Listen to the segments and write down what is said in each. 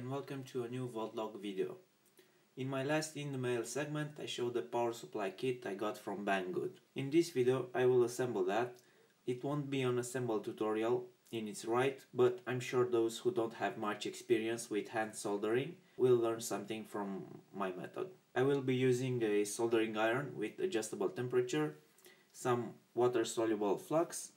and welcome to a new Voltlog video. In my last in the mail segment I showed the power supply kit I got from Banggood. In this video I will assemble that. It won't be an assemble tutorial in its right, but I'm sure those who don't have much experience with hand soldering will learn something from my method. I will be using a soldering iron with adjustable temperature, some water soluble flux,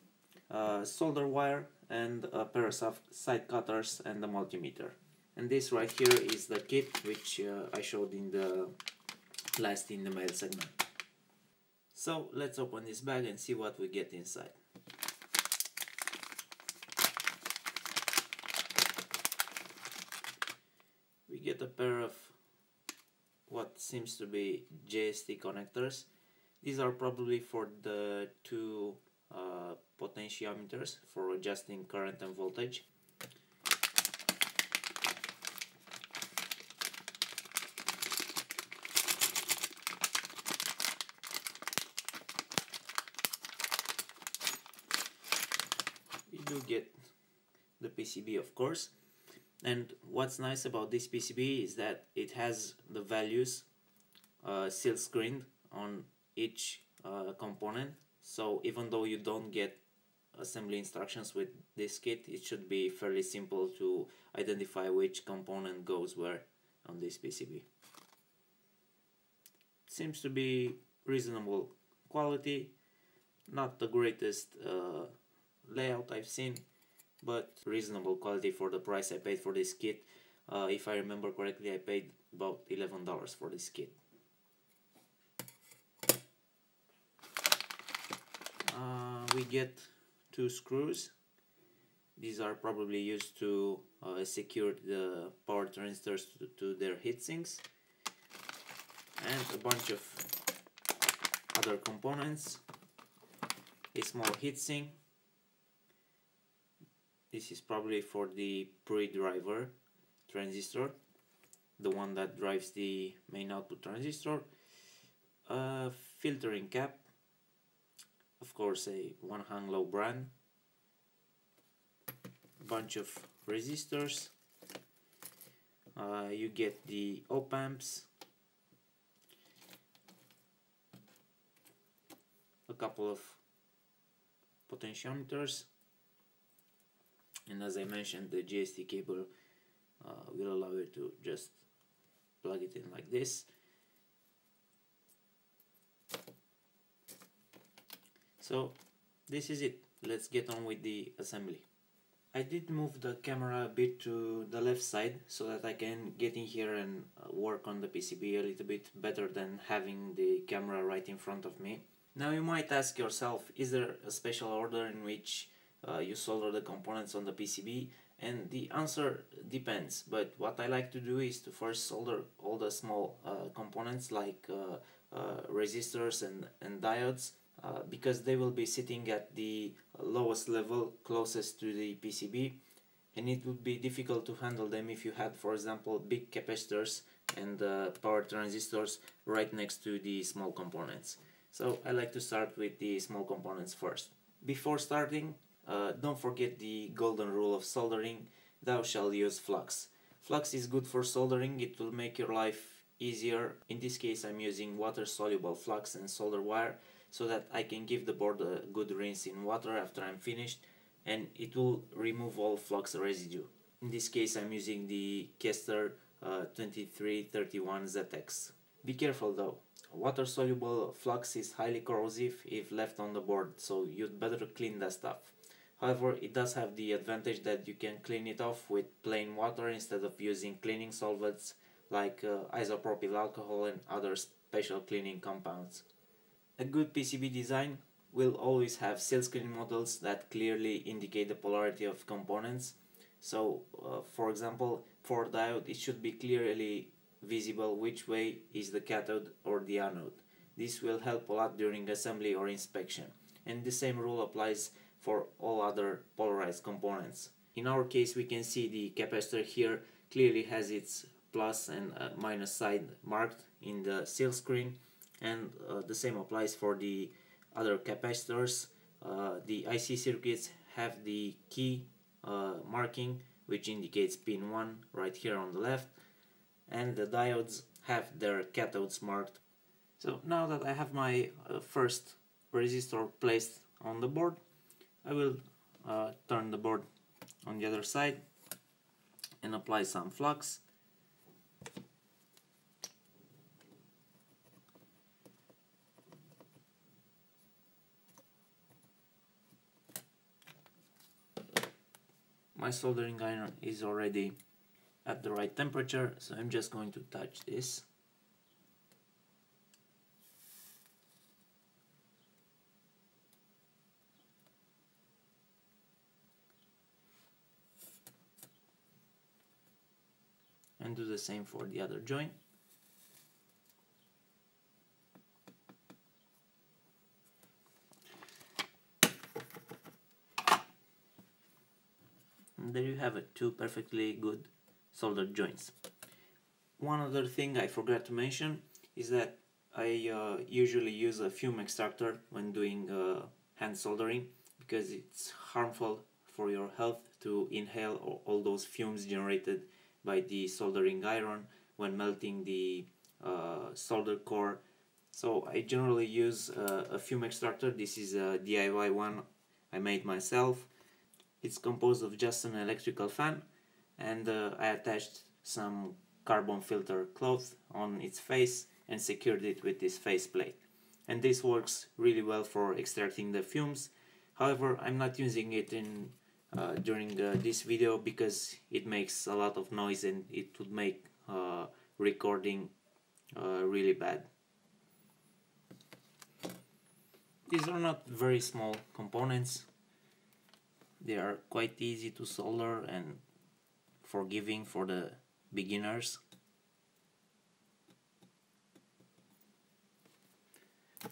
uh, solder wire and a pair of side cutters and a multimeter. And this right here is the kit which uh, I showed in the last in the mail segment. So let's open this bag and see what we get inside. We get a pair of what seems to be JST connectors. These are probably for the two uh, potentiometers for adjusting current and voltage. Get the PCB of course. And what's nice about this PCB is that it has the values uh, silk screened on each uh, component. So even though you don't get assembly instructions with this kit it should be fairly simple to identify which component goes where on this PCB seems to be reasonable quality not the greatest uh, layout I've seen but reasonable quality for the price I paid for this kit. Uh, if I remember correctly I paid about $11 for this kit. Uh, we get two screws. These are probably used to uh, secure the power transistors to, to their heatsinks. And a bunch of other components. A small heatsink this is probably for the pre-driver transistor the one that drives the main output transistor. A filtering cap of course a one hang low brand. Bunch of resistors. Uh, you get the op amps. A couple of potentiometers and as I mentioned the JST cable uh, will allow you to just plug it in like this. So this is it. Let's get on with the assembly. I did move the camera a bit to the left side so that I can get in here and uh, work on the PCB a little bit better than having the camera right in front of me. Now you might ask yourself is there a special order in which uh, you solder the components on the PCB and the answer depends but what I like to do is to first solder all the small uh, components like uh, uh resistors and, and diodes uh, because they will be sitting at the lowest level closest to the PCB and it would be difficult to handle them if you had for example big capacitors and uh, power transistors right next to the small components. So I like to start with the small components first. Before starting uh, don't forget the golden rule of soldering, thou shall use flux. Flux is good for soldering, it will make your life easier. In this case I'm using water soluble flux and solder wire so that I can give the board a good rinse in water after I'm finished and it will remove all flux residue. In this case I'm using the Kester uh, 2331 ZX. Be careful though, water soluble flux is highly corrosive if left on the board so you'd better clean that stuff. However, it does have the advantage that you can clean it off with plain water instead of using cleaning solvents like uh, isopropyl alcohol and other special cleaning compounds. A good PCB design will always have silk screen models that clearly indicate the polarity of components. So, uh, for example, for diode it should be clearly visible which way is the cathode or the anode. This will help a lot during assembly or inspection. And the same rule applies for all other polarized components. In our case we can see the capacitor here clearly has its plus and uh, minus side marked in the silk screen and uh, the same applies for the other capacitors. Uh, the IC circuits have the key uh, marking which indicates pin 1 right here on the left and the diodes have their cathodes marked. So now that I have my uh, first resistor placed on the board I will uh, turn the board on the other side and apply some flux. My soldering iron is already at the right temperature so I'm just going to touch this same for the other joint. And there you have it two perfectly good soldered joints. One other thing I forgot to mention is that I uh, usually use a fume extractor when doing uh, hand soldering because it's harmful for your health to inhale all those fumes generated by the soldering iron when melting the uh, solder core so I generally use uh, a fume extractor this is a DIY one I made myself it's composed of just an electrical fan and uh, I attached some carbon filter cloth on its face and secured it with this faceplate. And this works really well for extracting the fumes. However, I'm not using it in uh, during uh, this video because it makes a lot of noise and it would make uh, recording uh, really bad. These are not very small components, they are quite easy to solder and forgiving for the beginners.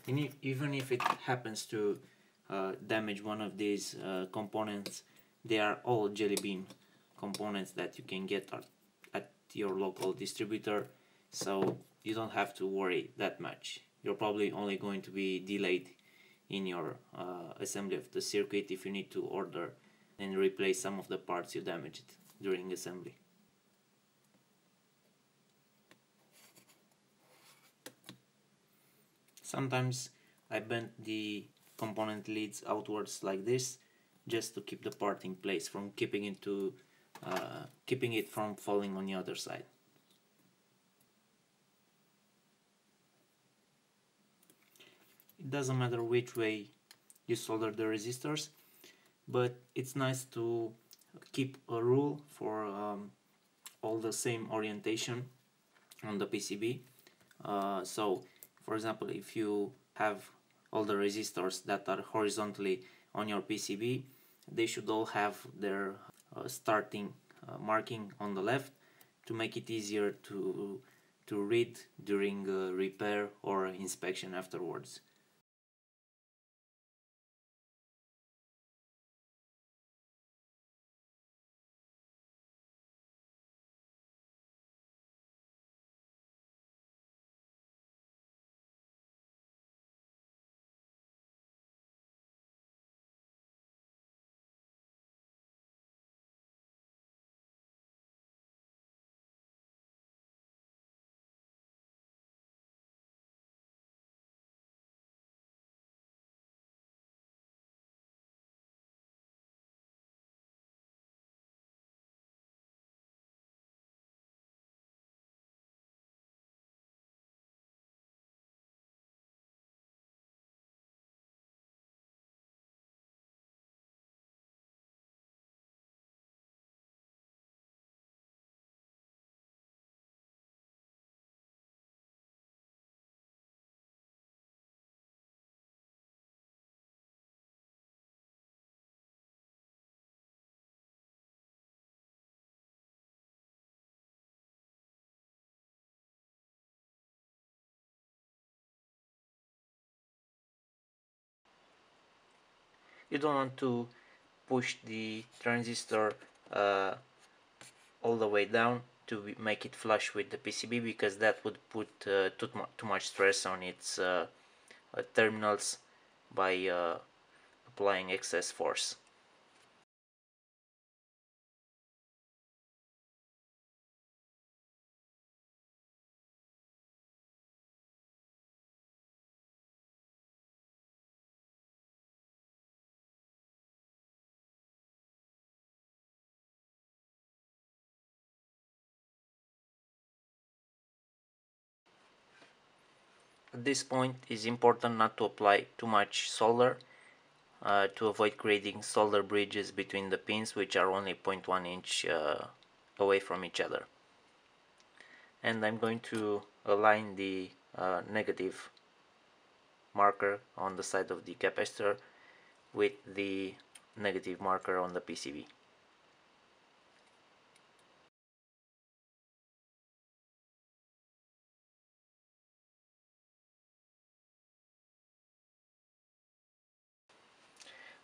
And if, even if it happens to uh, damage one of these components, they are all jelly bean components that you can get at, at your local distributor, so you don't have to worry that much. You're probably only going to be delayed in your uh, assembly of the circuit if you need to order and replace some of the parts you damaged during assembly. Sometimes I bend the component leads outwards like this just to keep the part in place from keeping it to uh, keeping it from falling on the other side. It doesn't matter which way you solder the resistors, but it's nice to keep a rule for um, all the same orientation on the PCB. Uh, so, for example, if you have all the resistors that are horizontally on your PCB, they should all have their uh, starting uh, marking on the left to make it easier to to read during uh, repair or inspection afterwards. You don't want to push the transistor uh, all the way down to make it flush with the PCB because that would put uh, too, too much stress on its uh, uh terminals by uh, applying excess force. At this point it's important not to apply too much solder uh, to avoid creating solder bridges between the pins which are only 0.1 inch uh, away from each other. And I'm going to align the uh, negative marker on the side of the capacitor with the negative marker on the PCB.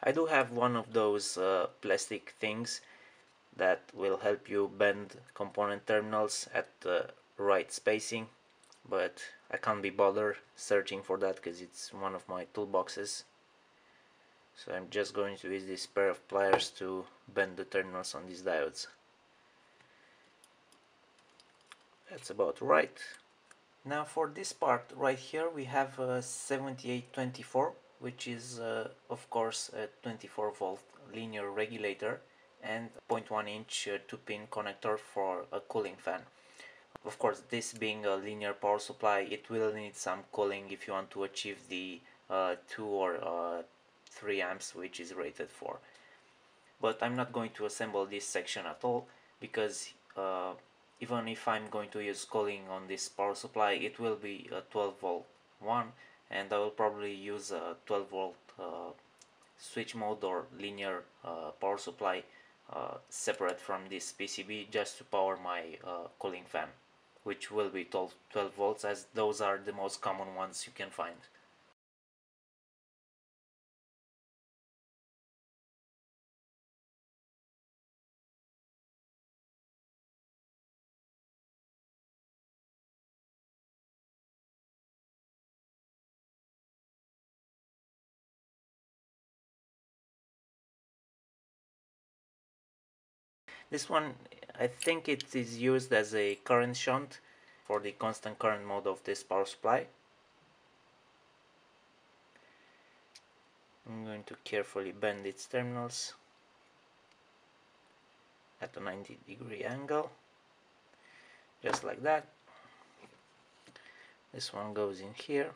I do have one of those uh, plastic things that will help you bend component terminals at the right spacing but I can't be bothered searching for that because it's one of my toolboxes. So I'm just going to use this pair of pliers to bend the terminals on these diodes. That's about right. Now for this part right here we have a 7824 which is uh, of course a 24 volt linear regulator and 0.1 inch uh, 2 pin connector for a cooling fan. Of course this being a linear power supply it will need some cooling if you want to achieve the uh, 2 or uh, 3 amps which is rated for. But I'm not going to assemble this section at all because uh, even if I'm going to use cooling on this power supply it will be a 12 volt one and I will probably use a 12 volt uh, switch mode or linear uh, power supply uh, separate from this PCB just to power my uh, cooling fan which will be 12, 12 volts as those are the most common ones you can find. This one, I think it is used as a current shunt for the constant current mode of this power supply. I'm going to carefully bend its terminals at a 90 degree angle just like that this one goes in here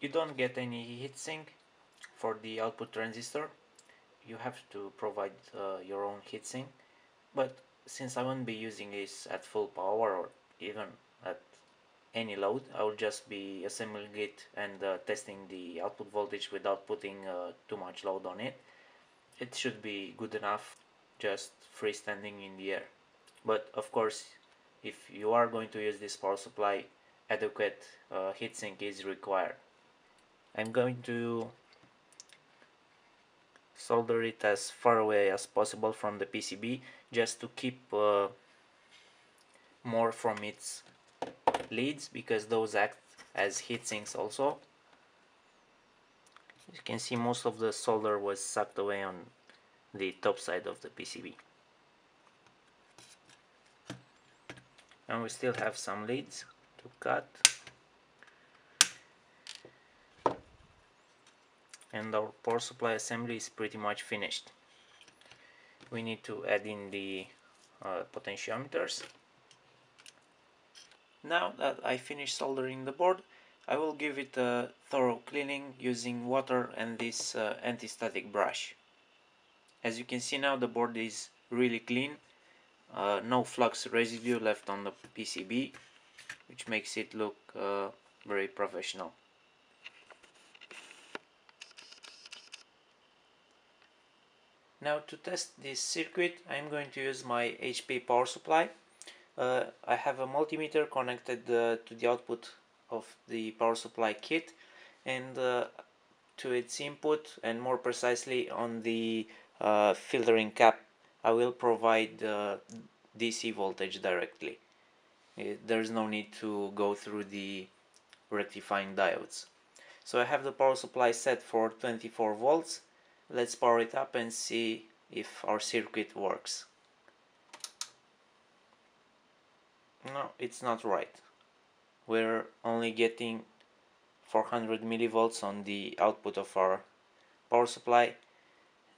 you don't get any heatsink for the output transistor you have to provide uh, your own heatsink but since I won't be using this at full power or even at any load I will just be assembling it and uh, testing the output voltage without putting uh, too much load on it. It should be good enough just freestanding in the air. But of course if you are going to use this power supply adequate uh, heatsink is required I'm going to solder it as far away as possible from the PCB just to keep uh, more from its leads because those act as heat sinks also. You can see most of the solder was sucked away on the top side of the PCB and we still have some leads to cut and our power supply assembly is pretty much finished. We need to add in the uh, potentiometers. Now that I finished soldering the board I will give it a thorough cleaning using water and this uh, anti-static brush. As you can see now the board is really clean. Uh, no flux residue left on the PCB which makes it look uh, very professional Now to test this circuit I'm going to use my HP power supply. Uh, I have a multimeter connected uh, to the output of the power supply kit and uh, to its input and more precisely on the uh, filtering cap I will provide uh, DC voltage directly. Uh, there's no need to go through the rectifying diodes. So I have the power supply set for 24 volts let's power it up and see if our circuit works. No it's not right. We're only getting 400 millivolts on the output of our power supply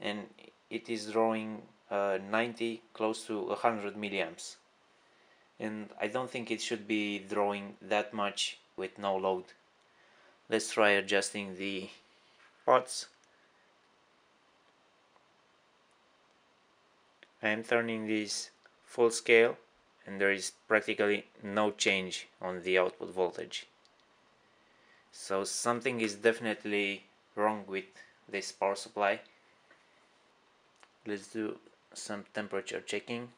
and it is drawing uh, 90 close to 100 milliamps. And I don't think it should be drawing that much with no load. Let's try adjusting the pots I am turning this full scale and there is practically no change on the output voltage. So something is definitely wrong with this power supply. Let's do some temperature checking.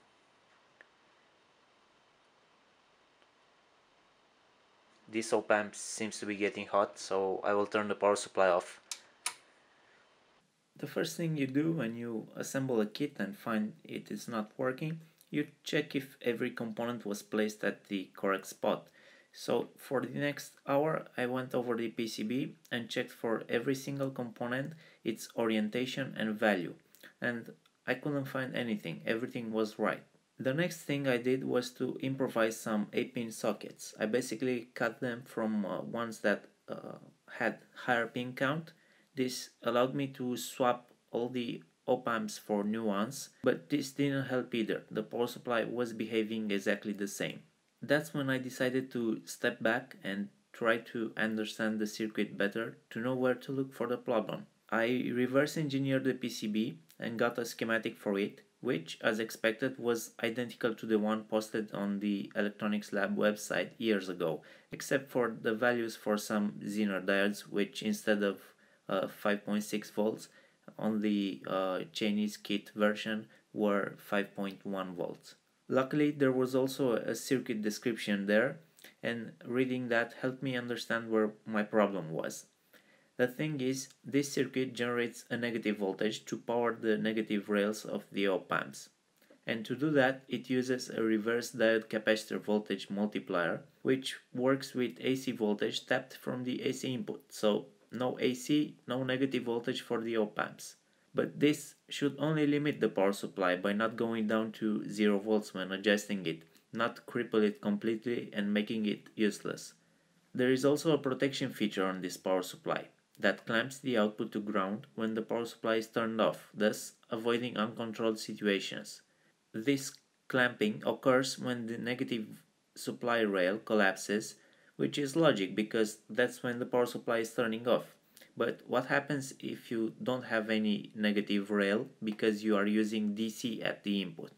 This op amp seems to be getting hot so I will turn the power supply off the first thing you do when you assemble a kit and find it is not working you check if every component was placed at the correct spot so for the next hour I went over the PCB and checked for every single component, its orientation and value. And I couldn't find anything, everything was right. The next thing I did was to improvise some 8-pin sockets. I basically cut them from uh, ones that uh, had higher pin count. This allowed me to swap all the op amps for new ones, but this didn't help either. The power supply was behaving exactly the same that's when I decided to step back and try to understand the circuit better to know where to look for the problem. I reverse engineered the PCB and got a schematic for it, which, as expected, was identical to the one posted on the Electronics Lab website years ago, except for the values for some Zener diodes, which instead of uh, 5.6 volts on the uh, Chinese kit version were 5.1 volts. Luckily, there was also a circuit description there, and reading that helped me understand where my problem was. The thing is, this circuit generates a negative voltage to power the negative rails of the op amps. And to do that, it uses a reverse diode capacitor voltage multiplier, which works with AC voltage tapped from the AC input. So no AC, no negative voltage for the op amps but this should only limit the power supply by not going down to 0 volts when adjusting it, not cripple it completely and making it useless. There is also a protection feature on this power supply that clamps the output to ground when the power supply is turned off, thus avoiding uncontrolled situations. This clamping occurs when the negative supply rail collapses, which is logic because that's when the power supply is turning off. But what happens if you don't have any negative rail because you are using DC at the input?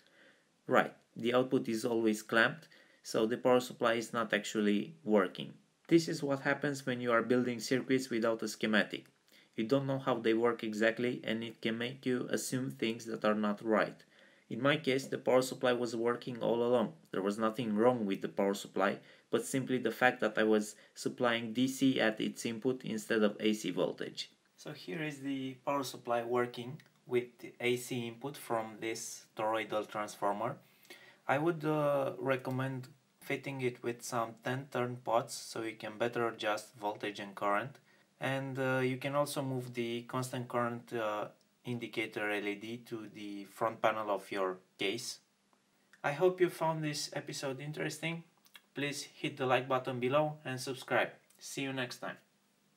Right, the output is always clamped, so the power supply is not actually working. This is what happens when you are building circuits without a schematic. You don't know how they work exactly and it can make you assume things that are not right. In my case, the power supply was working all along. There was nothing wrong with the power supply, but simply the fact that I was supplying DC at its input instead of AC voltage. So here is the power supply working with the AC input from this toroidal transformer. I would uh, recommend fitting it with some 10 turn pots so you can better adjust voltage and current and uh, you can also move the constant current uh, indicator LED to the front panel of your case. I hope you found this episode interesting. Please hit the like button below and subscribe. See you next time.